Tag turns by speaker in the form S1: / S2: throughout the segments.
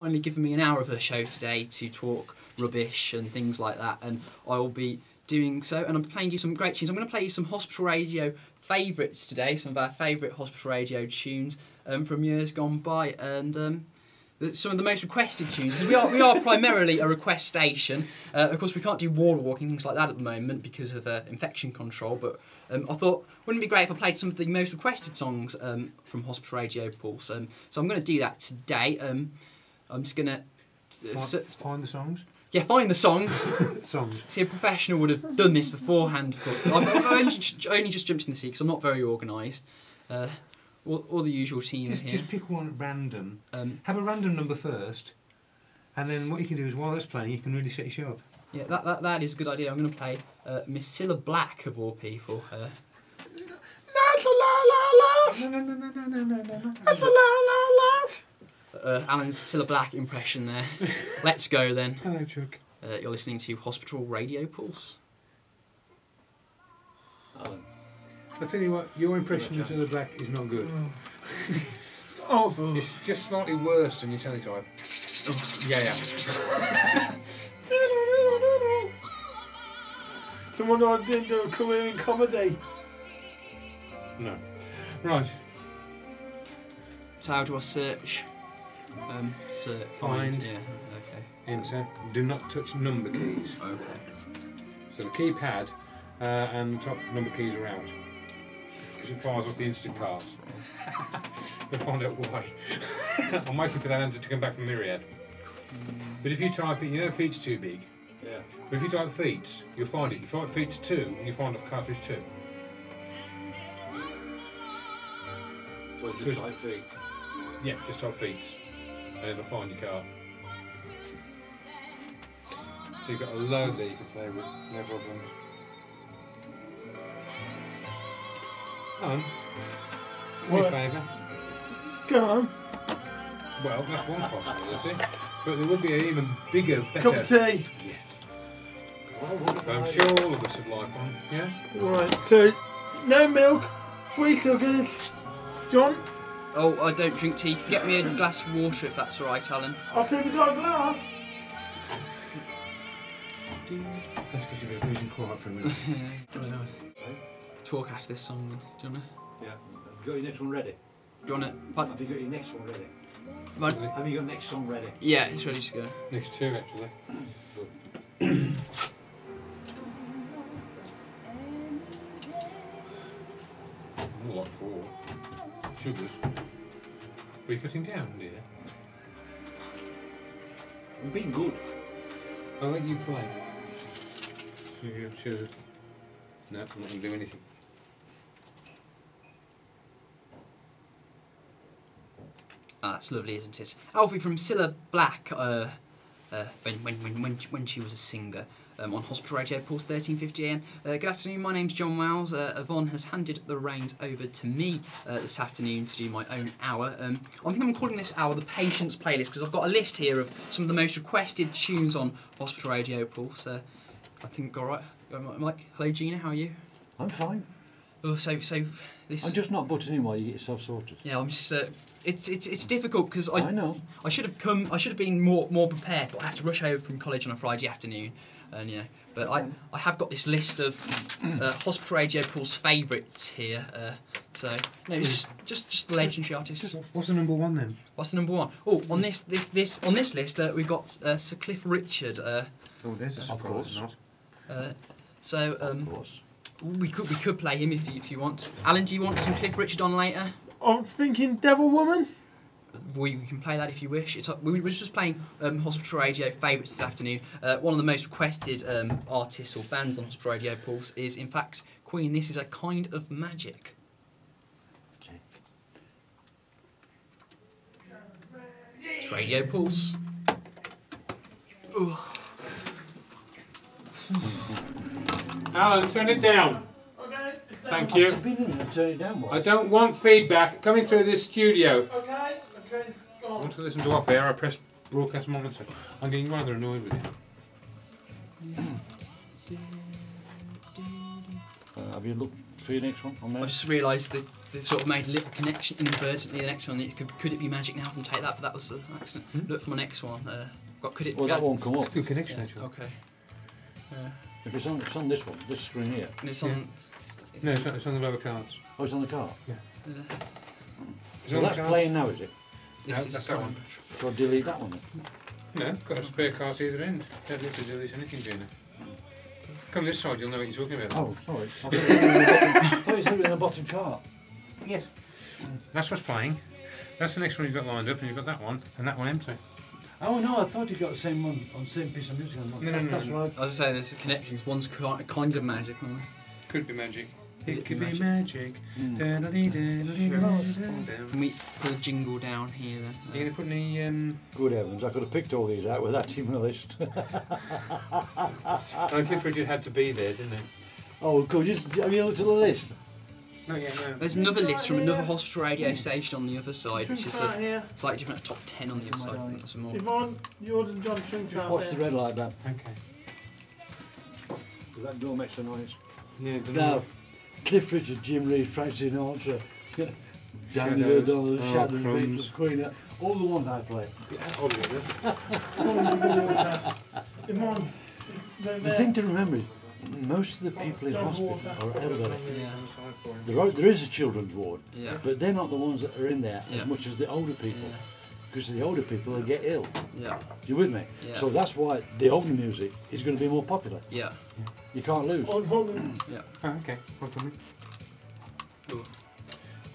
S1: Finally, given me an hour of a show today to talk rubbish and things like that, and I will be doing so. And I'm playing you some great tunes. I'm going to play you some Hospital Radio favourites today, some of our favourite Hospital Radio tunes um, from years gone by, and um, some of the most requested tunes. We are we are primarily a request station. Uh, of course, we can't do wall walking things like that at the moment because of uh, infection control. But um, I thought wouldn't it be great if I played some of the most requested songs um, from Hospital Radio Pulse. Um, so I'm going to do that today. I'm just gonna uh,
S2: find, find, the songs.
S1: Yeah, find the songs.
S2: songs.
S1: See, a professional would have done this beforehand. I've, only, only, just jumped in the sea because I'm not very organised. Uh, all, all, the usual teams
S2: just,
S1: here.
S2: Just pick one at random.
S1: Um,
S2: have a random number first, and then what you can do is while it's playing, you can really set your show up.
S1: Yeah, that, that, that is a good idea. I'm going to play uh, Miss Black, of all people. Uh,
S2: la la la la la. No, no. La la la la
S1: uh, Alan's Cilla Black impression there. Let's go then.
S2: Hello, Chuck.
S1: Uh, you're listening to Hospital Radio Pulse.
S3: Alan.
S2: I tell you what, your impression of the black is not good.
S3: Oh,
S2: It's just slightly worse than your teletype. Yeah, yeah.
S3: someone I didn't do a career in comedy.
S2: No. Right.
S1: So how do I search? Um, search,
S2: Find.
S1: find. Yeah. Okay.
S2: Enter. Do not touch number keys.
S1: Okay.
S2: So the keypad uh, and top number keys are out. Because it fires off the instant cards. We'll find out why. I'm waiting for that answer to come back from Myriad. But if you type it, you know feet's too big.
S3: Yeah.
S2: But if you type feet, you'll find it. You type feet two, and you find off cartridge two.
S3: So
S2: So
S3: just
S2: it's-
S3: type feet.
S2: Yeah, just type feet, and it'll find your car. So you've got a load there you can play with, no problem. Alan, do me a
S3: What?
S2: favour.
S3: Go on.
S2: Well, that's one possibility, but there would be an even bigger, better.
S3: Cup of tea.
S2: Yes. I'm sure all of us would like one. Yeah.
S3: Right. So, no milk, three sugars. Jon,
S1: Oh, I don't drink tea. Get me a glass of water if that's all right, Alan.
S3: I'll see if you got a glass.
S2: That's because you've been losing quiet for a minute.
S1: Really nice. Talk after this song. Do you want to?
S4: Yeah. Have you got your next one ready?
S1: Do you want to?
S4: Have you got your next one ready?
S1: Pardon?
S4: Have you got next song ready?
S1: Yeah, it's ready to go.
S2: Next two, actually. More like four. Sugars. Are you cutting down, dear?
S4: You've been good.
S2: I'll let you play. Sugar, sugar. No, I'm not going to do anything.
S1: Ah, that's lovely, isn't it? Alfie from Cilla Black, uh, uh, when, when, when, when, she, when she was a singer um, on Hospital Radio Pulse 1350am. Uh, good afternoon, my name's Jon Wells. Uh, Yvonne has handed the reins over to me uh, this afternoon to do my own hour. Um, I think I'm calling this hour the Patients Playlist because I've got a list here of some of the most requested tunes on Hospital Radio Pulse. Uh, I think, alright. Mike, hello Gina, how are you?
S5: I'm fine.
S1: Oh, so, so this.
S5: I'm just not butting in while you get yourself sorted.
S1: Yeah, I'm just. Uh, it's it's it's difficult because
S5: I, know.
S1: I should have come. I should have been more more prepared, but I had to rush over from college on a Friday afternoon, and yeah. But I, I have got this list of uh, Hospital Radio Pulse favourites here. Uh, so no, it's just just just the legendary artists.
S2: What's the number one then?
S1: What's the number one? Oh, on this this this on this list uh, we've got uh, Sir Cliff Richard. Uh,
S2: Oh, there's a
S5: Of
S2: surprise.
S5: course.
S2: Not.
S1: uh, so um,
S5: of course.
S1: we could we could play him if you, if you want. Alan, do you want some Cliff Richard on later?
S3: I'm thinking Devil Woman.
S1: We, we can play that if you wish. It's we were just playing um, Hospital Radio favourites this afternoon. Uh, one of the most requested um, artists or bands on Hospital Radio Pulse is, in fact, Queen. This is a kind of magic. It's Radio Pulse.
S2: Alan, turn it down.
S3: Okay.
S2: Thank you.
S5: been in and turn it down
S2: I don't want feedback coming through this studio.
S3: Okay. Okay. Go
S2: I
S3: on.
S2: Want to listen to off air. I press broadcast monitor. I'm getting rather annoyed with it.
S5: Uh, have you looked for your next one on
S1: I
S5: there?
S1: just realised that they sort of made a little connection inadvertently. The next one, it could, could it be magic now? I can take that, but that was an accident.
S2: Hmm?
S1: Look for my next one. Uh, got could it?
S5: Well, that won't come up.
S2: Good connection,
S1: Yeah,
S2: actually.
S1: okay. Uh,
S5: If it's on, it's on this one, this screen here.
S1: and it's on.
S2: No, it's on, it's on the lower cards.
S5: Oh, it's on the car.
S1: Uh,
S2: It's
S5: So that's
S2: cards.
S5: playing now, is it?
S1: This
S2: No,
S1: is
S2: that's that
S1: gone.
S2: one.
S5: Got to delete that one. Then.
S2: No, got a spare card to either end. Don't need to delete anything, Gina. Come this side, you'll know what you're talking about.
S5: Oh, sorry. I thought it was in the bottom- I it in the bottom cart.
S2: Yes. That's what's playing. That's the next one you've got lined up, and you've got that one, and that one empty.
S5: Oh no, I thought you got the same one on the same piece of music. On
S2: No, no, no,
S5: That's
S2: no.
S5: right.
S1: I was saying there's connections. One's kind of magic. One.
S2: Could be magic.
S1: Could
S2: It
S1: it
S2: could
S1: be
S2: be magic.
S5: Mm.
S1: Can we put a jingle down here then?
S2: Are you going to put any. Um,
S5: Good heavens, I could have picked all these out with that in the list.
S2: oh, Clifford, you had to be there, didn't it?
S5: oh, cool. Just, have you looked at the list?
S2: No, yeah, no.
S1: There's another list from another hospital radio station on the other side, which is a
S3: here.
S1: slightly different top 10 on the other side. Some more.
S3: Yvonne, yours and Jon drinks
S5: Just watch the red light down.
S2: Okay.
S5: Does That door make some noise.
S2: Yeah, good
S5: Now, Cliff Richard, Jim Reed, Francis Sinatra, Danny
S2: Shadows.
S5: O'Donnell,
S2: Oh,
S5: Beatles, Queen, all the ones I play.
S3: Yvonne, they're
S5: The thing to remember is, most of the people in hospital are elderly. There, are, there is a children's ward,
S1: Yeah.
S5: but they're not the ones that are in there
S1: Yeah.
S5: as much as the older people.
S1: Yeah.
S5: Because the older people, they get ill.
S1: Yeah.
S5: You with me?
S1: Yeah.
S5: So that's why the older music is going to be more popular.
S1: Yeah.
S5: You can't lose.
S3: Hold- hold on.
S2: Oh, okay. What can we?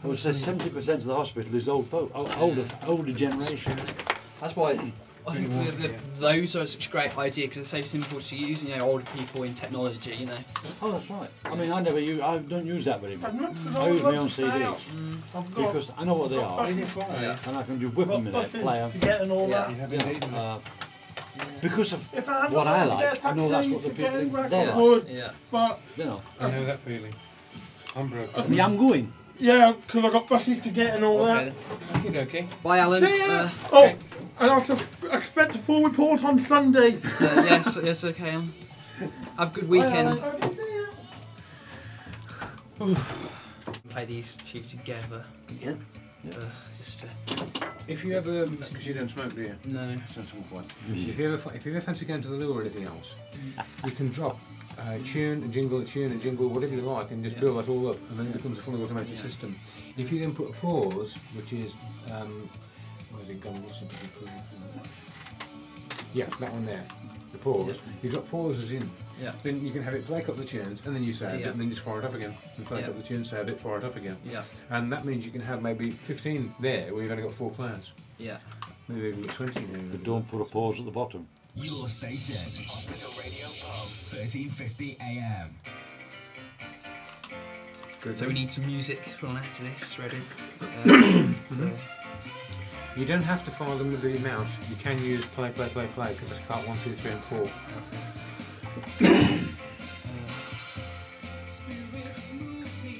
S5: I would say 70% of the hospital is old folk, older, older generation.
S1: That's why I think the, the, those are such a great idea because they're so simple to use. You know, older people in technology. You know.
S5: Oh, that's right. I mean, I never use, I don't use that very much.
S3: As much as
S5: I use my
S3: love
S5: own CDs
S3: I've
S5: because I know what they are,
S1: Yeah.
S5: and I can just whip
S3: got
S5: them in there, play them.
S3: get and all
S1: Yeah.
S3: that.
S2: You have
S5: know,
S2: indeed.
S5: uh, because of
S3: If I
S5: what I like, I know that's what the people
S3: get
S5: think they like.
S1: Yeah.
S3: But
S5: You know,
S2: I know that feeling. I'm broke.
S5: I mean, I'm going.
S3: yeah, because I got buses to get and all
S1: Okay.
S3: that.
S1: then.
S2: Okay, okay.
S1: Bye, Alan.
S3: See ya.
S1: Uh,
S3: Oh, and I sus- expect a full report on Sunday.
S1: uh, yes. Yes. Okay. Alan. Have a good weekend. Play these two together.
S5: Yeah.
S1: Uh, just uh,
S2: If you ever, because you don't smoke, do you?
S1: no.
S2: Sensible point. If you ever, if you ever fancy going to the loo or anything else, you can drop a tune, and jingle, a tune, and jingle, whatever you like, and just
S1: Yeah.
S2: build that all up, and then it becomes a fully automated
S1: Yeah.
S2: system. If you then put a pause, which is, um, where's it gone? What's it called? Yeah, that one there. The pause. You drop pauses in.
S1: Yeah.
S2: Then you can have it break up the tunes, and then you save
S1: Yeah.
S2: it, and then just fire it up again. And break
S1: Yeah.
S2: up the tunes, save it, fire it up again.
S1: Yeah.
S2: And that means you can have maybe 15 there, where you've only got four players.
S1: Yeah.
S2: Maybe even 20 there.
S5: But don't put a pause at the bottom.
S6: Your station, Hospital Radio Pulse, 1350 AM.
S2: Good.
S1: So we need some music to put on after this. Ready? Uh, so.
S2: You don't have to follow them with the mouse. You can use play, play, play, play because it's part one, two, three, and four.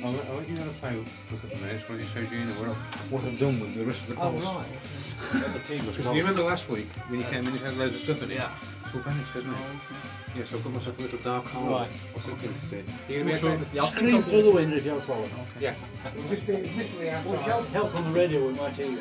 S2: I'll, let- I'll let you know to play for a couple of minutes while you show Gina what, I've- what I've done with the rest of the
S5: Oh,
S2: pulse.
S5: right. the tea was
S2: you remember last week when you came in, it had loads of stuff in it.
S1: Yeah.
S2: Så fan inte det. Ja, så kommer så fort att dark now. Och så kan det. Det är
S1: mer så
S5: jag
S1: kan
S5: through the window if you're problem.
S2: Yeah. Just be
S5: miss
S2: me.
S5: Help help on the radio with my team.